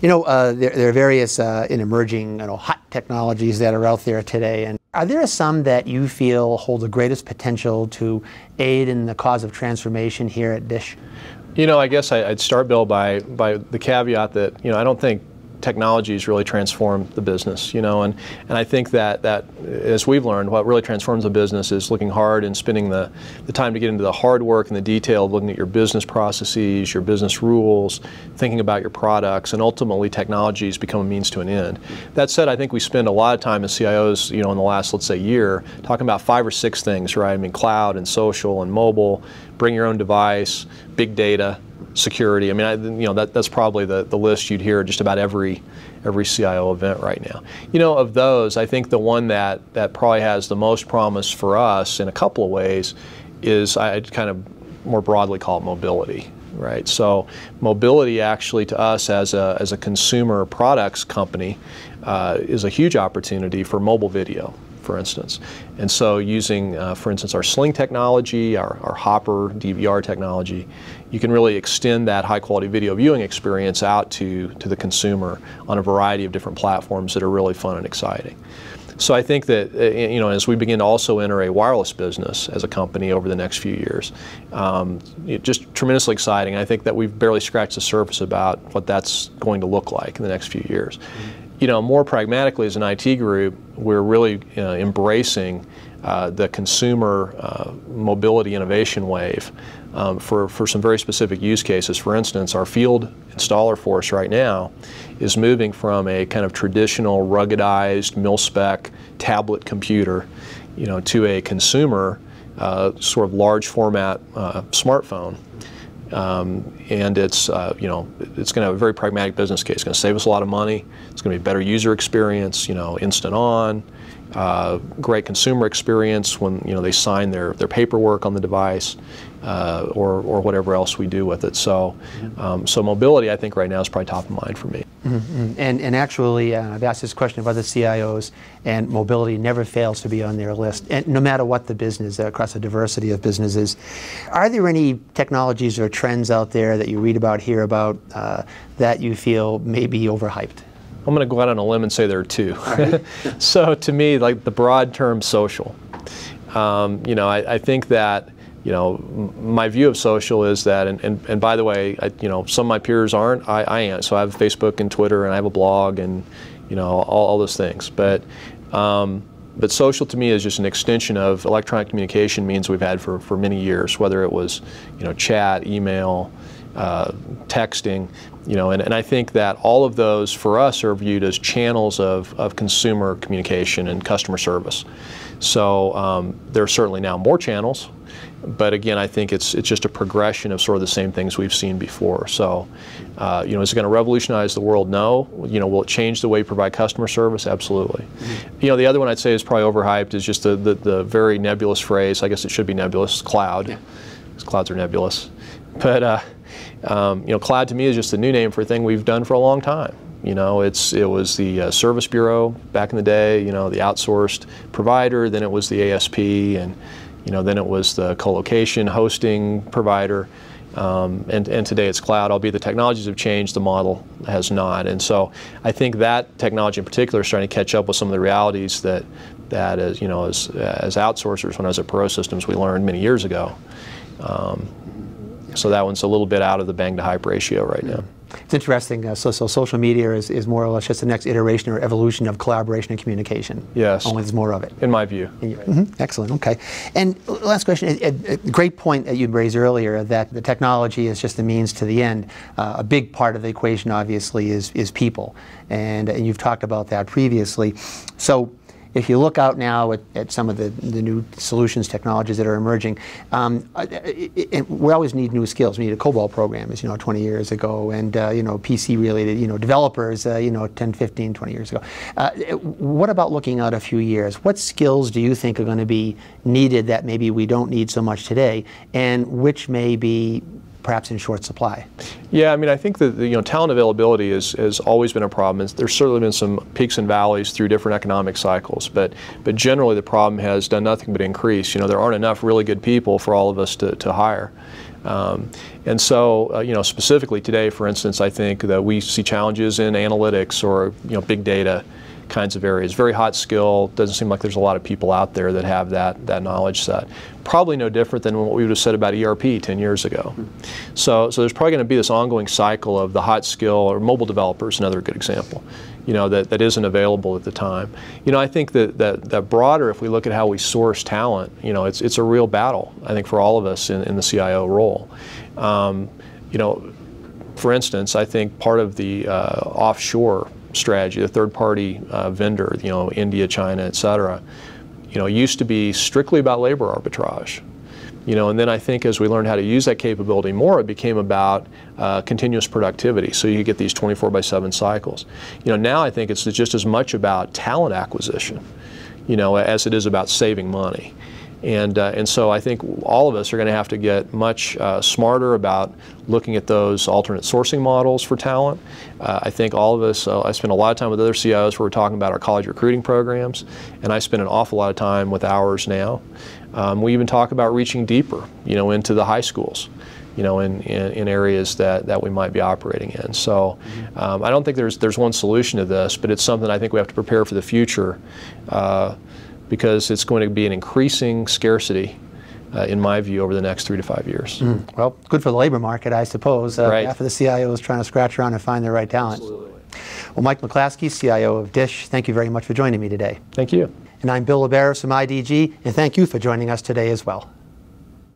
You know, uh, there, there, are various uh, emerging you know, hot technologies that are out there today. And are there some that you feel hold the greatest potential to aid in the cause of transformation here at Dish? You know, I guess I'd start, Bill, by, by the caveat that, you know, I don't think technologies really transform the business, you know, and, and I think that, that as we've learned, what really transforms a business is looking hard and spending the, the time to get into the hard work and the detail of looking at your business processes, your business rules, thinking about your products, and ultimately technology has become a means to an end. That said, I think we spend a lot of time as CIOs, you know, in the last, let's say, year, talking about five or six things, right? I mean, cloud and social and mobile, bring your own device, big data, security. I mean, I, you know, that, that's probably the, the list you'd hear just about every every CIO event right now. You know, of those, I think the one that, that probably has the most promise for us in a couple of ways is I'd kind of more broadly call it mobility. Right, so mobility actually to us as a, as a consumer products company uh, is a huge opportunity for mobile video for instance. And so using, uh, for instance, our Sling technology, our, our Hopper DVR technology, you can really extend that high quality video viewing experience out to, to the consumer on a variety of different platforms that are really fun and exciting. So I think that uh, you know as we begin to also enter a wireless business as a company over the next few years, um, just tremendously exciting. I think that we've barely scratched the surface about what that's going to look like in the next few years. Mm -hmm you know, more pragmatically as an IT group, we're really uh, embracing uh, the consumer uh, mobility innovation wave um, for, for some very specific use cases. For instance, our field installer force right now is moving from a kind of traditional ruggedized mil-spec tablet computer you know, to a consumer uh, sort of large format uh, smartphone um, and it's uh, you know it's going to have a very pragmatic business case. It's going to save us a lot of money. It's going to be a better user experience. You know, instant on, uh, great consumer experience when you know they sign their their paperwork on the device, uh, or or whatever else we do with it. So, um, so mobility I think right now is probably top of mind for me. Mm -hmm. And and actually, uh, I've asked this question of other CIOs, and mobility never fails to be on their list, and no matter what the business, uh, across a diversity of businesses. Are there any technologies or trends out there that you read about, hear about, uh, that you feel may be overhyped? I'm going to go out on a limb and say there are two. Right. so to me, like the broad term social, um, you know, I, I think that you know, my view of social is that, and, and, and by the way, I, you know, some of my peers aren't, I, I am. So I have Facebook and Twitter and I have a blog and, you know, all, all those things. But, um, but social to me is just an extension of electronic communication means we've had for, for many years, whether it was, you know, chat, email, uh, texting, you know, and, and I think that all of those for us are viewed as channels of, of consumer communication and customer service. So um, there are certainly now more channels, but again, I think it's it's just a progression of sort of the same things we've seen before. So, uh, you know, is it going to revolutionize the world? No. You know, will it change the way we provide customer service? Absolutely. Mm -hmm. You know, the other one I'd say is probably overhyped is just the, the, the very nebulous phrase. I guess it should be nebulous. Cloud. Yeah. Clouds are nebulous, but uh, um, you know, cloud to me is just a new name for a thing we've done for a long time. You know, it's it was the uh, service bureau back in the day. You know, the outsourced provider. Then it was the ASP, and you know, then it was the co-location hosting provider. Um, and, and today it's cloud, albeit the technologies have changed, the model has not. And so I think that technology in particular is starting to catch up with some of the realities that, that as, you know, as, as outsourcers, when I was at Perot Systems, we learned many years ago. Um, so that one's a little bit out of the bang to hype ratio right now. It's interesting. Uh, so, so social media is, is more or less just the next iteration or evolution of collaboration and communication. Yes. Only there's more of it. In my view. In mm -hmm. Excellent. Okay. And last question. A, a, great point that you raised earlier that the technology is just the means to the end. Uh, a big part of the equation, obviously, is is people, and and you've talked about that previously. So if you look out now at, at some of the, the new solutions, technologies that are emerging, um, it, it, we always need new skills. We need a COBOL program, as you know, 20 years ago, and uh, you know, PC-related, you know, developers, uh, you know, 10, 15, 20 years ago. Uh, what about looking out a few years? What skills do you think are going to be needed that maybe we don't need so much today, and which may be perhaps in short supply? Yeah, I mean, I think that you know talent availability is, has always been a problem. There's certainly been some peaks and valleys through different economic cycles, but but generally the problem has done nothing but increase. You know, there aren't enough really good people for all of us to, to hire. Um, and so, uh, you know, specifically today, for instance, I think that we see challenges in analytics or, you know, big data kinds of areas. Very hot skill. Doesn't seem like there's a lot of people out there that have that, that knowledge set. Probably no different than what we would have said about ERP 10 years ago. So, so there's probably going to be this ongoing cycle of the hot skill, or mobile developers, another good example, you know, that, that isn't available at the time. You know, I think that, that, that broader, if we look at how we source talent, you know, it's, it's a real battle, I think, for all of us in, in the CIO role. Um, you know, for instance, I think part of the uh, offshore strategy, the third-party uh, vendor, you know, India, China, et cetera, you know, used to be strictly about labor arbitrage. You know, and then I think as we learned how to use that capability more, it became about uh, continuous productivity. So you get these 24 by 7 cycles. You know, now I think it's just as much about talent acquisition, you know, as it is about saving money. And, uh, and so I think all of us are going to have to get much uh, smarter about looking at those alternate sourcing models for talent. Uh, I think all of us, uh, I spend a lot of time with other CIOs where we're talking about our college recruiting programs, and I spend an awful lot of time with ours now. Um, we even talk about reaching deeper, you know, into the high schools you know, in, in, in, areas that, that we might be operating in. So um, I don't think there's, there's one solution to this, but it's something I think we have to prepare for the future. Uh, because it's going to be an increasing scarcity uh, in my view, over the next three to five years. Mm. Well, good for the labor market, I suppose. Uh, right. Half of the CIOs trying to scratch around and find the right talent. Absolutely. Well, Mike McClaskey, CIO of DISH, thank you very much for joining me today. Thank you. And I'm Bill LeBaris from IDG, and thank you for joining us today as well.